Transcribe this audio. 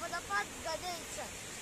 водопад годится.